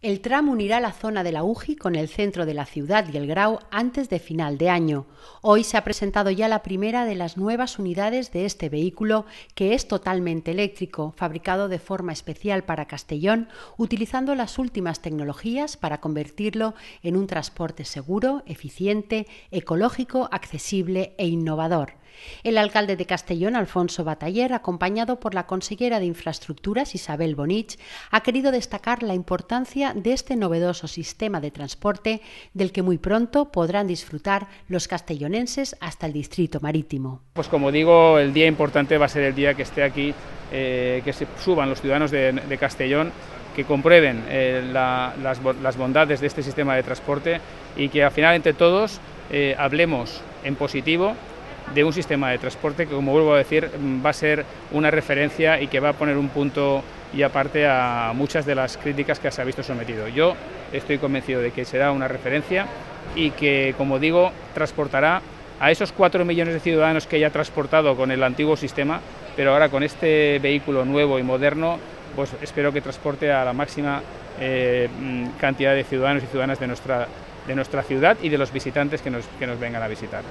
El tram unirá la zona de la UJI con el centro de la ciudad y el Grau antes de final de año. Hoy se ha presentado ya la primera de las nuevas unidades de este vehículo, que es totalmente eléctrico, fabricado de forma especial para Castellón, utilizando las últimas tecnologías para convertirlo en un transporte seguro, eficiente, ecológico, accesible e innovador. El alcalde de Castellón, Alfonso Bataller, acompañado por la consellera de Infraestructuras, Isabel Bonich, ha querido destacar la importancia de este novedoso sistema de transporte del que muy pronto podrán disfrutar los castellonenses hasta el distrito marítimo. Pues como digo, el día importante va a ser el día que esté aquí, eh, que se suban los ciudadanos de, Castellón que comprueben eh, las, bondades de este sistema de transporte y que al final entre todos eh, hablemos en positivo de un sistema de transporte que, como vuelvo a decir, va a ser una referencia y que va a poner un punto y aparte a muchas de las críticas que se ha visto sometido. Yo estoy convencido de que será una referencia y que, como digo, transportará a esos cuatro millones de ciudadanos que ya transportado con el antiguo sistema, pero ahora con este vehículo nuevo y moderno, pues espero que transporte a la máxima eh, cantidad de ciudadanos y ciudadanas de nuestra, de nuestra ciudad y de los visitantes que nos, que nos vengan a visitar.